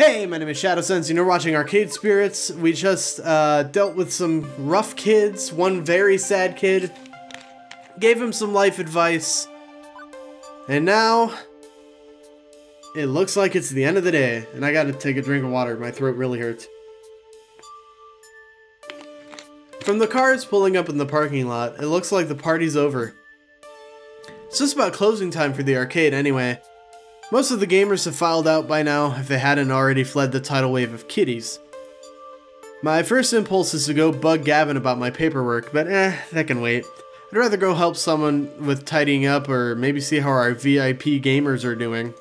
Hey, my name is Shadowsense, and you're watching Arcade Spirits. We just uh, dealt with some rough kids, one very sad kid, gave him some life advice, and now it looks like it's the end of the day, and I gotta take a drink of water. My throat really hurts. From the cars pulling up in the parking lot, it looks like the party's over. It's just about closing time for the arcade anyway. Most of the gamers have filed out by now if they hadn't already fled the tidal wave of kitties. My first impulse is to go bug Gavin about my paperwork, but eh, that can wait. I'd rather go help someone with tidying up or maybe see how our VIP gamers are doing.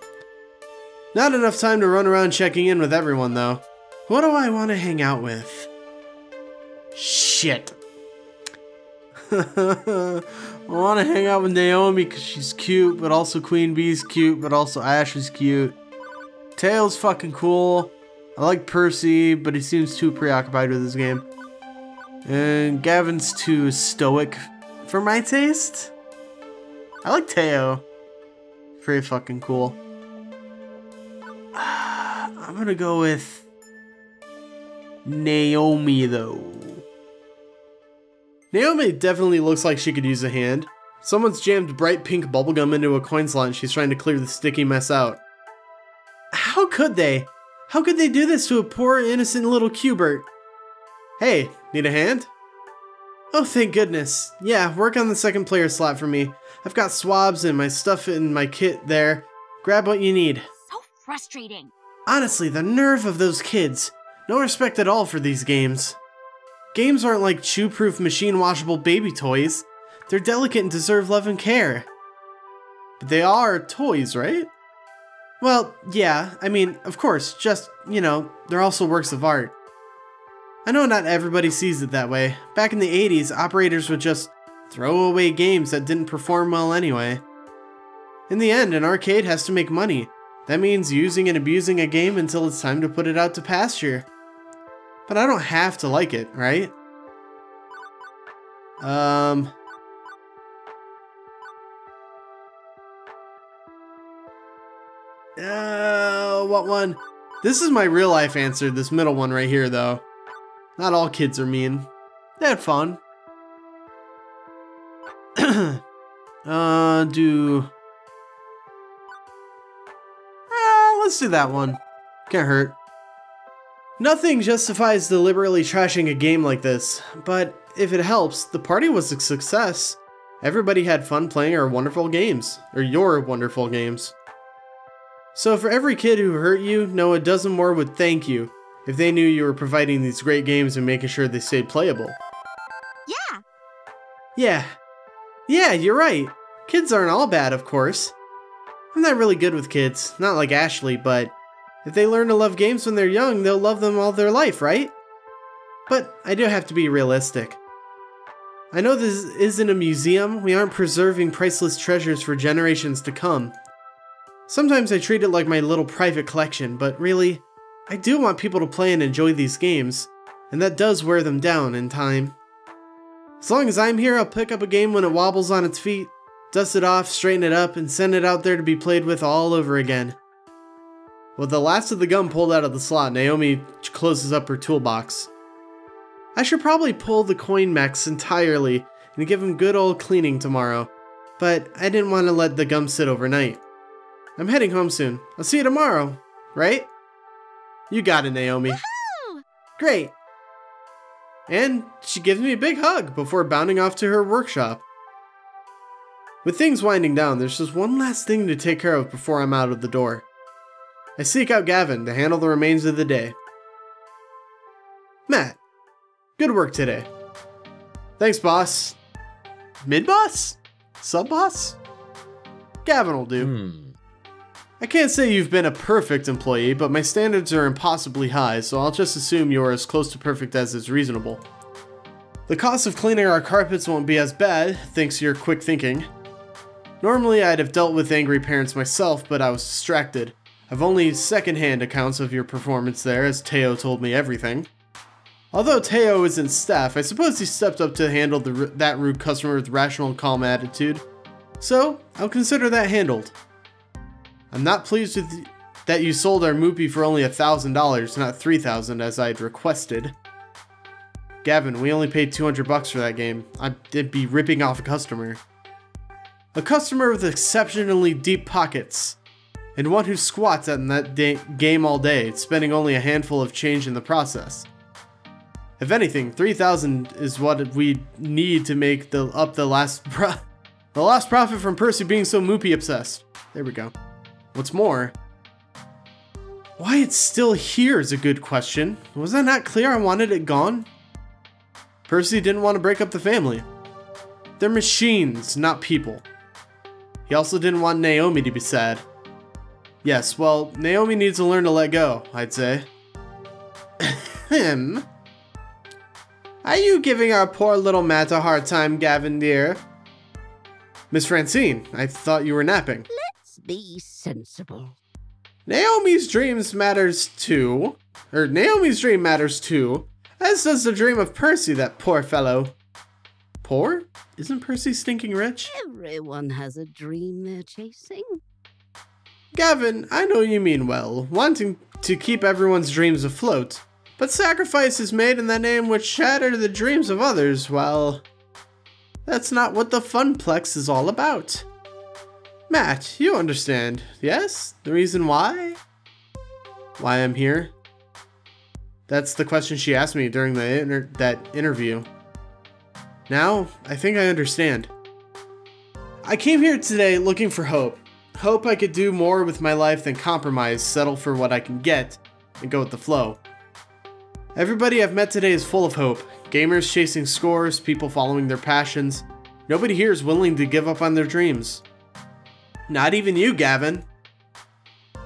Not enough time to run around checking in with everyone though. What do I want to hang out with? Shit. I want to hang out with Naomi because she's cute, but also Queen Bee's cute, but also Ash is cute. Tails fucking cool. I like Percy, but he seems too preoccupied with his game. And Gavin's too stoic for my taste. I like Teo. Pretty fucking cool. I'm gonna go with Naomi though. Naomi definitely looks like she could use a hand. Someone's jammed bright pink bubblegum into a coin slot and she's trying to clear the sticky mess out. How could they? How could they do this to a poor innocent little Cubert? Hey, need a hand? Oh, thank goodness. Yeah, work on the second player slot for me. I've got swabs and my stuff in my kit there. Grab what you need. So frustrating. Honestly, the nerve of those kids. No respect at all for these games. Games aren't like chew-proof machine-washable baby toys. They're delicate and deserve love and care. But they are toys, right? Well, yeah, I mean, of course, just, you know, they're also works of art. I know not everybody sees it that way. Back in the 80s, operators would just throw away games that didn't perform well anyway. In the end, an arcade has to make money. That means using and abusing a game until it's time to put it out to pasture. But I don't have to like it, right? Um... Uh, what one? This is my real life answer, this middle one right here, though. Not all kids are mean. They had fun. uh, do... Uh, let's do that one. Can't hurt. Nothing justifies deliberately trashing a game like this, but if it helps, the party was a success. Everybody had fun playing our wonderful games, or your wonderful games. So for every kid who hurt you, know a dozen more would thank you if they knew you were providing these great games and making sure they stayed playable. Yeah. Yeah. Yeah, you're right. Kids aren't all bad, of course. I'm not really good with kids, not like Ashley, but if they learn to love games when they're young, they'll love them all their life, right? But I do have to be realistic. I know this isn't a museum, we aren't preserving priceless treasures for generations to come. Sometimes I treat it like my little private collection, but really, I do want people to play and enjoy these games, and that does wear them down in time. As long as I'm here, I'll pick up a game when it wobbles on its feet, dust it off, straighten it up, and send it out there to be played with all over again. With the last of the gum pulled out of the slot, Naomi closes up her toolbox. I should probably pull the coin mechs entirely and give them good old cleaning tomorrow, but I didn't want to let the gum sit overnight. I'm heading home soon. I'll see you tomorrow, right? You got it, Naomi. Woohoo! Great. And she gives me a big hug before bounding off to her workshop. With things winding down, there's just one last thing to take care of before I'm out of the door. I seek out Gavin to handle the remains of the day. Matt, good work today. Thanks, boss. Mid-boss? Sub-boss? Gavin will do. Hmm. I can't say you've been a perfect employee, but my standards are impossibly high, so I'll just assume you're as close to perfect as is reasonable. The cost of cleaning our carpets won't be as bad, thanks to your quick thinking. Normally I'd have dealt with angry parents myself, but I was distracted. I've only second-hand accounts of your performance there, as Teo told me everything. Although Teo isn't staff, I suppose he stepped up to handle the, that rude customer with rational calm attitude. So, I'll consider that handled. I'm not pleased with that you sold our Moopy for only $1,000, not 3000 as I'd requested. Gavin, we only paid 200 bucks for that game. I'd be ripping off a customer. A customer with exceptionally deep pockets, and one who squats in that game all day, spending only a handful of change in the process. If anything, 3000 is what we need to make the up the last the last profit from Percy being so moopy obsessed. There we go. What's more, why it's still here is a good question. Was that not clear I wanted it gone? Percy didn't want to break up the family. They're machines, not people. He also didn't want Naomi to be sad. Yes, well, Naomi needs to learn to let go, I'd say. Him? Are you giving our poor little Matt a hard time, Gavin dear? Miss Francine, I thought you were napping. Let's be sensible. Naomi's dreams matters too. Or Naomi's dream matters too. As does the dream of Percy, that poor fellow. Poor? Isn't Percy stinking rich? Everyone has a dream they're chasing. Gavin, I know you mean well, wanting to keep everyone's dreams afloat. But sacrifices made in the name which shatter the dreams of others, well, that's not what the Funplex is all about. Matt, you understand, yes? The reason why? Why I'm here? That's the question she asked me during the inter that interview. Now, I think I understand. I came here today looking for hope. Hope I could do more with my life than compromise, settle for what I can get, and go with the flow. Everybody I've met today is full of hope. Gamers chasing scores, people following their passions. Nobody here is willing to give up on their dreams. Not even you, Gavin.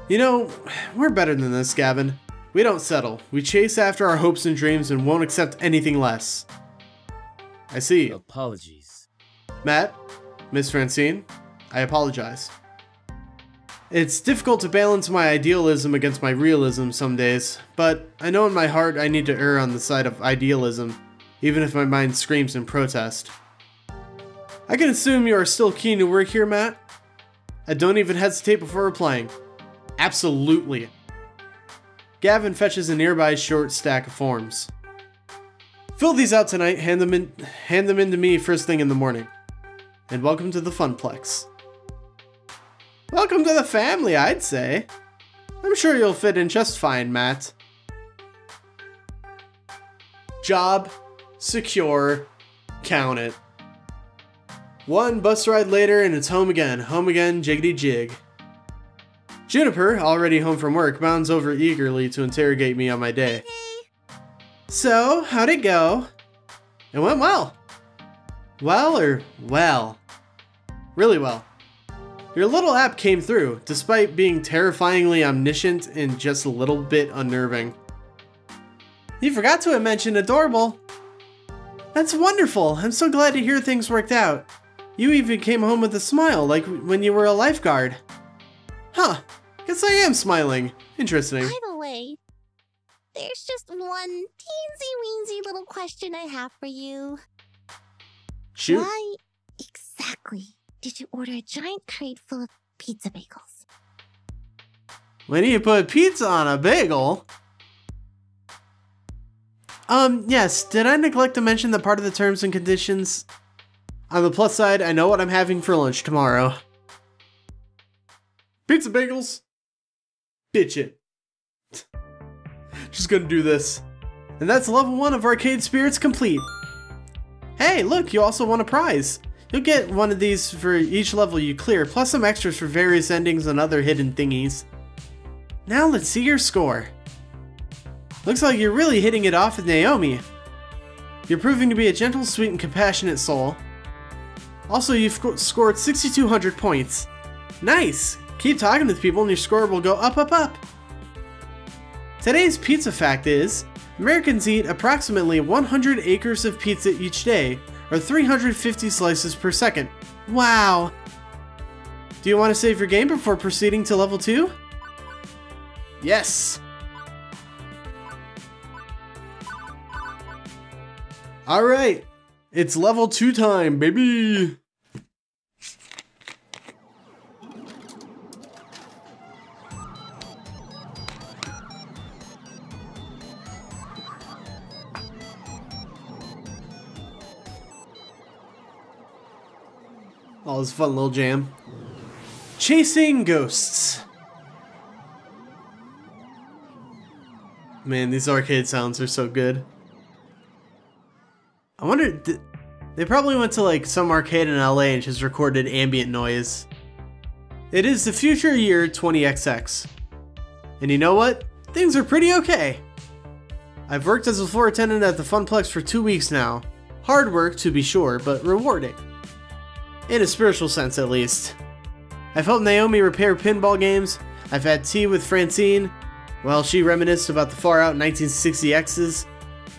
You know, we're better than this, Gavin. We don't settle. We chase after our hopes and dreams and won't accept anything less. I see. Apologies. Matt, Miss Francine, I apologize. It's difficult to balance my idealism against my realism some days, but I know in my heart I need to err on the side of idealism, even if my mind screams in protest. I can assume you are still keen to work here, Matt? I don't even hesitate before replying. Absolutely. Gavin fetches a nearby short stack of forms. Fill these out tonight, hand them in hand them in to me first thing in the morning. And welcome to the Funplex. Welcome to the family, I'd say. I'm sure you'll fit in just fine, Matt. Job, secure, count it. One bus ride later and it's home again, home again, jiggity jig. Juniper, already home from work, bounds over eagerly to interrogate me on my day. So, how'd it go? It went well. Well or well? Really well. Your little app came through, despite being terrifyingly omniscient and just a little bit unnerving. You forgot to mention adorable. That's wonderful. I'm so glad to hear things worked out. You even came home with a smile, like when you were a lifeguard. Huh. Guess I am smiling. Interesting. By the way, there's just one teensy weensy little question I have for you. Shoot. Why exactly did you order a giant crate full of pizza bagels? When do you put pizza on a bagel? Um, yes, did I neglect to mention that part of the terms and conditions on the plus side, I know what I'm having for lunch tomorrow. Pizza bagels. Bitch it. Just gonna do this. And that's level 1 of Arcade Spirits complete. Hey, look, you also won a prize. You'll get one of these for each level you clear, plus some extras for various endings and other hidden thingies. Now let's see your score. Looks like you're really hitting it off with Naomi. You're proving to be a gentle, sweet, and compassionate soul. Also, you've scored 6,200 points. Nice! Keep talking to people and your score will go up, up, up. Today's pizza fact is, Americans eat approximately 100 acres of pizza each day, or 350 slices per second. Wow! Do you want to save your game before proceeding to level 2? Yes! Alright, it's level 2 time, baby! All this fun little jam. Chasing ghosts. Man, these arcade sounds are so good. I wonder, they probably went to like some arcade in LA and just recorded ambient noise. It is the future year 20XX. And you know what? Things are pretty okay. I've worked as a floor attendant at the Funplex for two weeks now. Hard work, to be sure, but rewarding. In a spiritual sense, at least. I've helped Naomi repair pinball games, I've had tea with Francine, while she reminisced about the far out 1960Xs.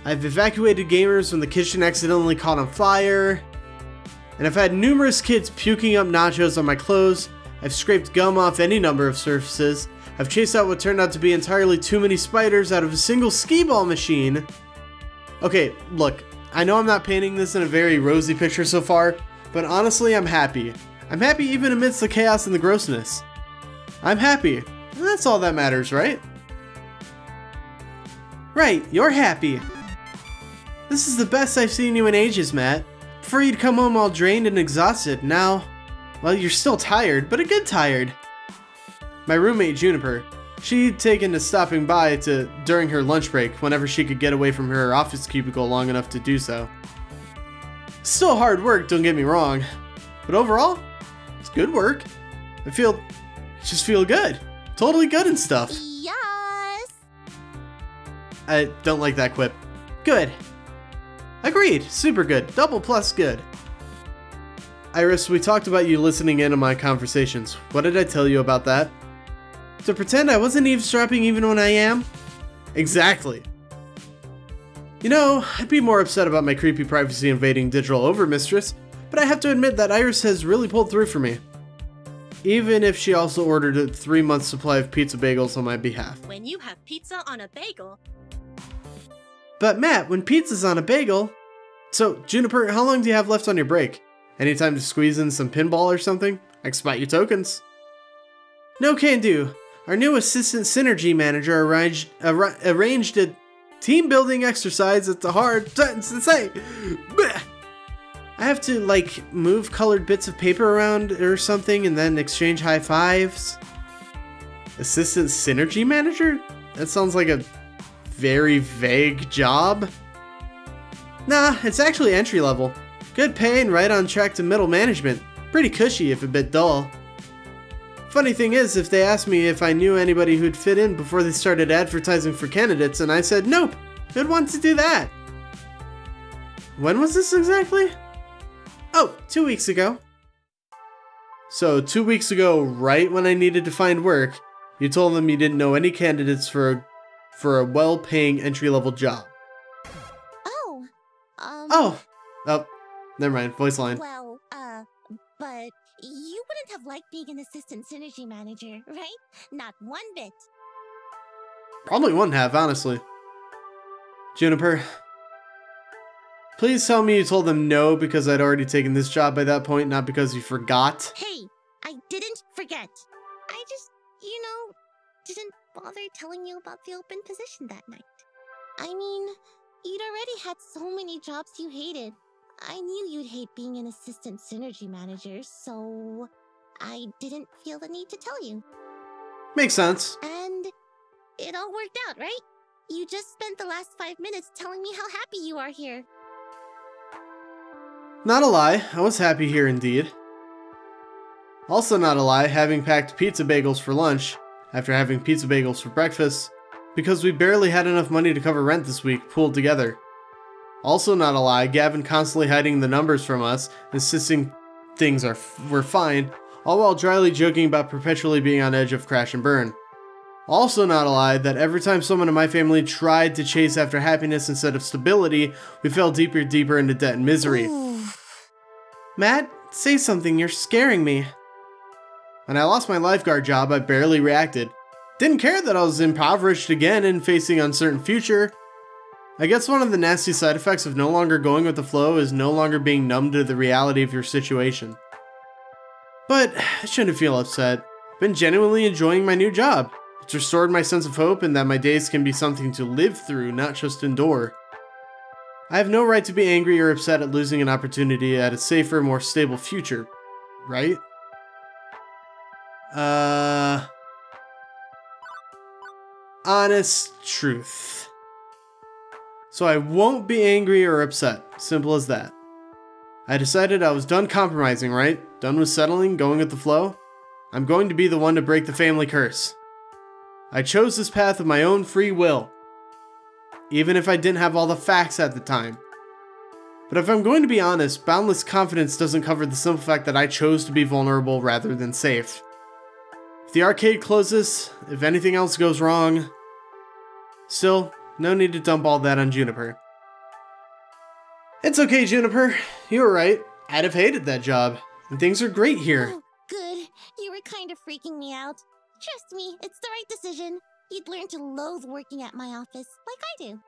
I've evacuated gamers when the kitchen accidentally caught on fire. And I've had numerous kids puking up nachos on my clothes. I've scraped gum off any number of surfaces. I've chased out what turned out to be entirely too many spiders out of a single skee ball machine. Okay, look, I know I'm not painting this in a very rosy picture so far, but honestly, I'm happy. I'm happy even amidst the chaos and the grossness. I'm happy, and that's all that matters, right? Right, you're happy. This is the best I've seen you in ages, Matt. Before you'd come home all drained and exhausted, now, well, you're still tired, but a good tired. My roommate Juniper, she'd taken to stopping by to during her lunch break whenever she could get away from her office cubicle long enough to do so. Still hard work, don't get me wrong, but overall, it's good work. I feel, just feel good, totally good and stuff. Yes. I don't like that quip. Good. Agreed, super good, double plus good. Iris, we talked about you listening in on my conversations. What did I tell you about that? To pretend I wasn't eavesdropping even when I am? Exactly. You know, I'd be more upset about my creepy privacy invading digital overmistress, but I have to admit that Iris has really pulled through for me. Even if she also ordered a three month supply of pizza bagels on my behalf. When you have pizza on a bagel, But Matt, when pizza's on a bagel. So, Juniper, how long do you have left on your break? Any time to squeeze in some pinball or something? I can spot you tokens. No can do. Our new assistant synergy manager arranged, ar- arranged a team building exercise It's a hard sentence to say. I have to, like, move colored bits of paper around or something and then exchange high fives. Assistant synergy manager? That sounds like a very vague job. Nah, it's actually entry level. Good pay and right on track to middle management. Pretty cushy if a bit dull. Funny thing is, if they asked me if I knew anybody who'd fit in before they started advertising for candidates, and I said nope, who'd want to do that? When was this exactly? Oh, two weeks ago. So, two weeks ago, right when I needed to find work, you told them you didn't know any candidates for a, for a well-paying entry-level job. Oh. Um. Oh, oh, never mind. Voice line. Well, wouldn't have liked being an assistant synergy manager, right? Not one bit. Probably wouldn't have, honestly. Juniper, please tell me you told them no because I'd already taken this job by that point, not because you forgot. Hey, I didn't forget. I just, you know, didn't bother telling you about the open position that night. I mean, you'd already had so many jobs you hated. I knew you'd hate being an assistant synergy manager, so I didn't feel the need to tell you. Makes sense. And it all worked out, right? You just spent the last five minutes telling me how happy you are here. Not a lie, I was happy here indeed. Also not a lie, having packed pizza bagels for lunch, after having pizza bagels for breakfast, because we barely had enough money to cover rent this week, pooled together. Also not a lie, Gavin constantly hiding the numbers from us, insisting things are were fine, all while dryly joking about perpetually being on edge of crash and burn. Also not a lie that every time someone in my family tried to chase after happiness instead of stability, we fell deeper and deeper into debt and misery. Matt, say something, you're scaring me. When I lost my lifeguard job, I barely reacted. Didn't care that I was impoverished again and facing uncertain future. I guess one of the nasty side effects of no longer going with the flow is no longer being numb to the reality of your situation. But I shouldn't feel upset. I've been genuinely enjoying my new job. It's restored my sense of hope and that my days can be something to live through, not just endure. I have no right to be angry or upset at losing an opportunity at a safer, more stable future. right? Uh. Honest truth. So I won't be angry or upset. Simple as that. I decided I was done compromising, right? Done with settling, going with the flow? I'm going to be the one to break the family curse. I chose this path of my own free will. Even if I didn't have all the facts at the time. But if I'm going to be honest, boundless confidence doesn't cover the simple fact that I chose to be vulnerable rather than safe. If the arcade closes, if anything else goes wrong, still, no need to dump all that on Juniper. It's okay, Juniper. You were right. I'd have hated that job. And things are great here. Oh, good. You were kind of freaking me out. Trust me, it's the right decision. You'd learn to loathe working at my office, like I do.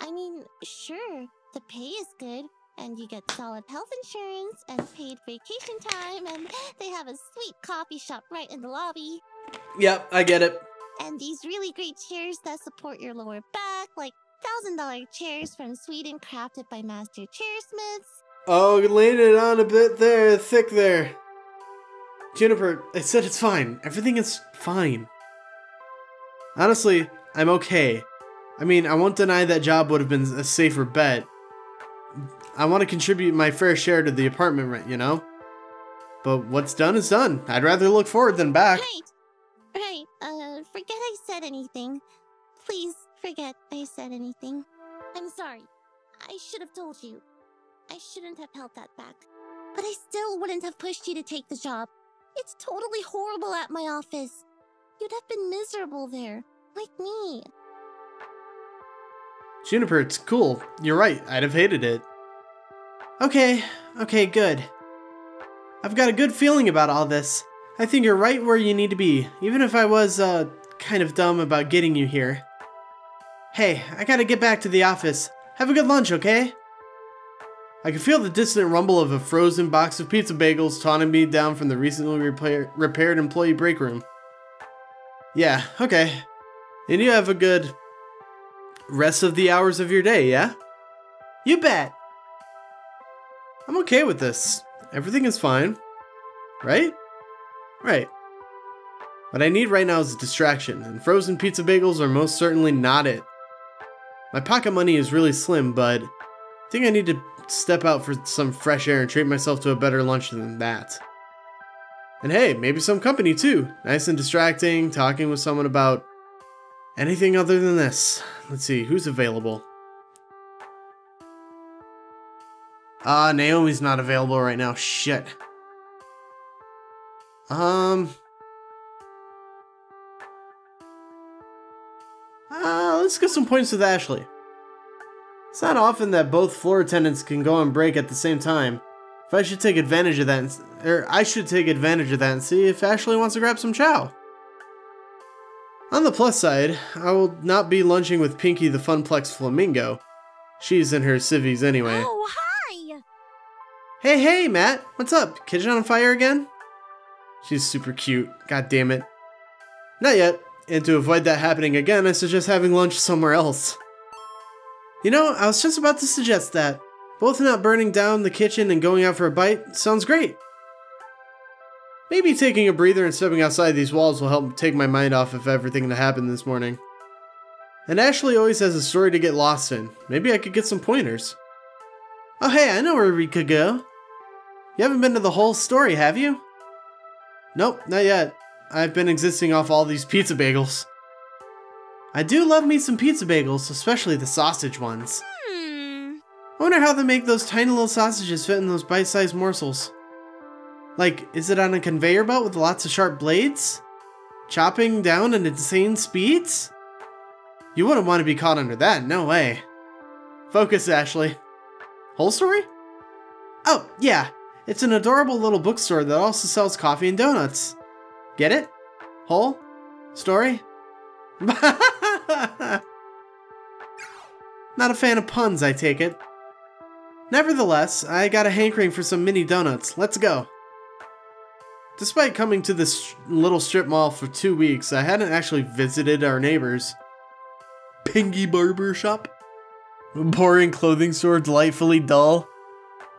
I mean, sure, the pay is good, and you get solid health insurance and paid vacation time, and they have a sweet coffee shop right in the lobby. Yep, I get it. And these really great chairs that support your lower back, like thousand dollar chairs from Sweden crafted by master chairsmiths. Oh, laid it on a bit there, thick there. Juniper, I said it's fine. Everything is fine. Honestly, I'm okay. I mean, I won't deny that job would have been a safer bet. I want to contribute my fair share to the apartment rent, you know? But what's done is done. I'd rather look forward than back. Right. Right. Uh, forget I said anything. Please forget I said anything. I'm sorry. I should have told you. I shouldn't have held that back. But I still wouldn't have pushed you to take the job. It's totally horrible at my office. You'd have been miserable there, like me. Juniper, it's cool. You're right. I'd have hated it. Okay, okay, good. I've got a good feeling about all this. I think you're right where you need to be, even if I was, uh, kind of dumb about getting you here. Hey, I gotta get back to the office. Have a good lunch, okay? I can feel the distant rumble of a frozen box of pizza bagels taunting me down from the recently repair repaired employee break room. Yeah, okay. And you have a good rest of the hours of your day, yeah? You bet! I'm okay with this. Everything is fine. Right? Right. What I need right now is a distraction, and frozen pizza bagels are most certainly not it. My pocket money is really slim, but I think I need to step out for some fresh air and treat myself to a better lunch than that. And hey, maybe some company too. Nice and distracting, talking with someone about anything other than this. Let's see, who's available? Ah, uh, Naomi's not available right now. Shit. Um. Uh, let's get some points with Ashley. It's not often that both floor attendants can go on break at the same time. If I should take advantage of that, and, or er, I should take advantage of that and see if Ashley wants to grab some chow. On the plus side, I will not be lunching with Pinky the Funplex Flamingo. She's in her civvies anyway. Oh, hi! Hey, hey, Matt! What's up? Kitchen on fire again? She's super cute. God damn it. Not yet. And to avoid that happening again, I suggest having lunch somewhere else. You know, I was just about to suggest that. Both not burning down the kitchen and going out for a bite sounds great. Maybe taking a breather and stepping outside these walls will help take my mind off of everything that happened this morning. And Ashley always has a story to get lost in. Maybe I could get some pointers. Oh hey, I know where we could go. You haven't been to the whole story, have you? Nope, not yet. I've been existing off all these pizza bagels. I do love me some pizza bagels, especially the sausage ones. Hmm. I wonder how they make those tiny little sausages fit in those bite-sized morsels. Like, is it on a conveyor belt with lots of sharp blades? Chopping down at insane speeds? You wouldn't want to be caught under that, no way. Focus, Ashley. Whole story? Oh, yeah. It's an adorable little bookstore that also sells coffee and donuts. Get it? Whole? Story? Not a fan of puns, I take it. Nevertheless, I got a hankering for some mini donuts. Let's go. Despite coming to this little strip mall for two weeks, I hadn't actually visited our neighbors. Pingy Barber Shop? Boring clothing store, delightfully dull.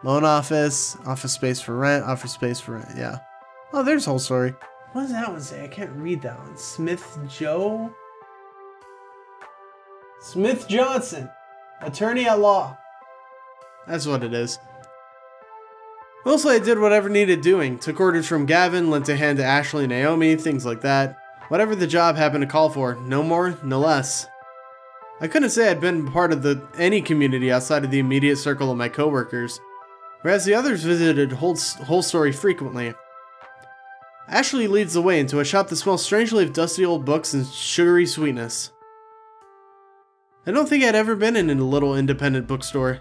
Loan office, office space for rent, office space for rent, yeah. Oh, there's whole story. What does that one say? I can't read that one. Smith Joe? Smith Johnson, attorney at law. That's what it is. Mostly I did whatever needed doing. Took orders from Gavin, lent a hand to Ashley and Naomi, things like that. Whatever the job happened to call for, no more, no less. I couldn't say I'd been part of the any community outside of the immediate circle of my coworkers, whereas the others visited whole, whole story frequently. Ashley leads the way into a shop that smells strangely of dusty old books and sugary sweetness. I don't think I'd ever been in a little independent bookstore.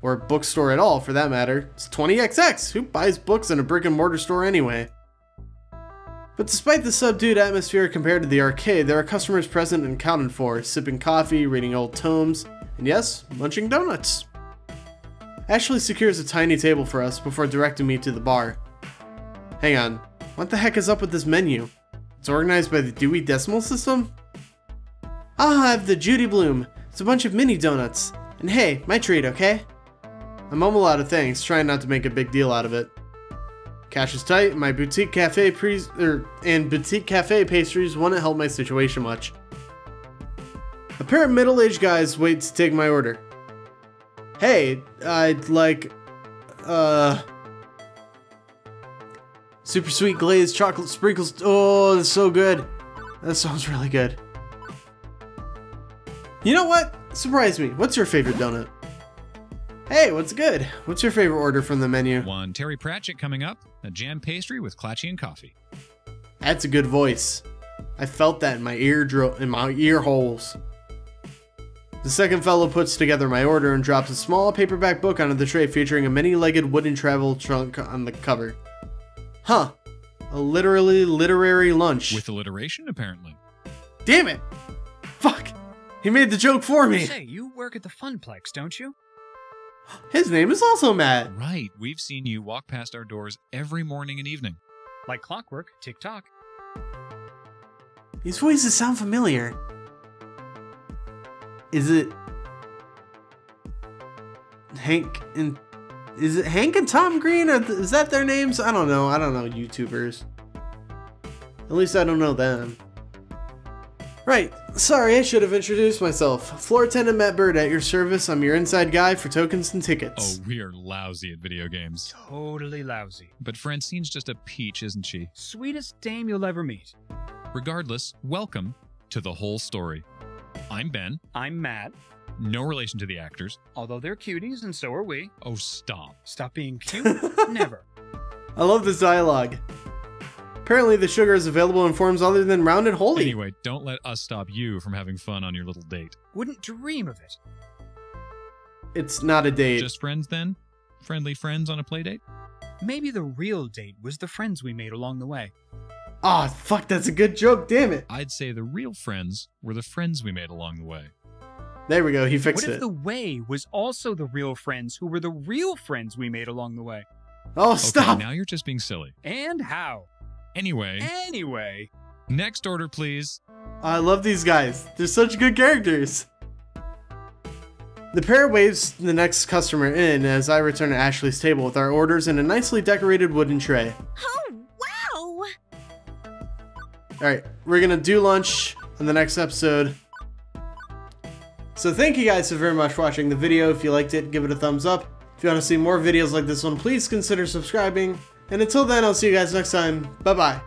Or bookstore at all, for that matter. It's 20XX! Who buys books in a brick and mortar store anyway? But despite the subdued atmosphere compared to the arcade, there are customers present and counted for, sipping coffee, reading old tomes, and yes, munching donuts. Ashley secures a tiny table for us before directing me to the bar. Hang on, what the heck is up with this menu? It's organized by the Dewey Decimal System? I'll have the Judy Blume. It's a bunch of mini donuts. And hey, my treat, okay? I mumble out of things, trying not to make a big deal out of it. Cash is tight, my boutique cafe pre er, and boutique cafe pastries wouldn't help my situation much. A pair of middle-aged guys wait to take my order. Hey, I'd like, uh, super sweet glazed chocolate sprinkles. Oh, that's so good. That sounds really good. You know what? Surprise me. What's your favorite donut? Hey, what's good? What's your favorite order from the menu? One Terry Pratchett coming up, a jam pastry with Klatchian coffee. That's a good voice. I felt that in my ear dro- in my ear holes. The second fellow puts together my order and drops a small paperback book onto the tray featuring a many-legged wooden travel trunk on the cover. Huh. A literally literary lunch. With alliteration, apparently. Damn it! Fuck! He made the joke for me! Say, you work at the Funplex, don't you? His name is also Matt. Right, we've seen you walk past our doors every morning and evening. Like clockwork, tick tock. These voices sound familiar. Is it Hank and is it Hank and Tom Green? Or th- is that their names? I don't know. I don't know YouTubers. At least I don't know them. Right. Sorry, I should have introduced myself. Floor attendant Matt Bird at your service. I'm your inside guy for tokens and tickets. Oh, we are lousy at video games. Totally lousy. But Francine's just a peach, isn't she? Sweetest dame you'll ever meet. Regardless, welcome to the whole story. I'm Ben, I'm Matt, no relation to the actors. although they're cuties and so are we. Oh, stop. Stop being cute? Never. I love this dialogue. Apparently, the sugar is available in forms other than round and holy. Anyway, don't let us stop you from having fun on your little date. Wouldn't dream of it. It's not a date. Just friends then? Friendly friends on a play date? Maybe the real date was the friends we made along the way. Ah, fuck, that's a good joke, damn it. I'd say the real friends were the friends we made along the way. There we go, he fixed it. what if it. the way was also the real friends who were the real friends we made along the way? Oh, Okay, stop! now you're just being silly. And how? Anyway, Anyway, next order, please. I love these guys. They're such good characters. The pair waves the next customer in as I return to Ashley's table with our orders in a nicely decorated wooden tray. Oh, wow! Alright, we're gonna do lunch on the next episode. So thank you guys so very much for watching the video. If you liked it, give it a thumbs up. If you want to see more videos like this one, please consider subscribing. And until then, I'll see you guys next time. Bye bye.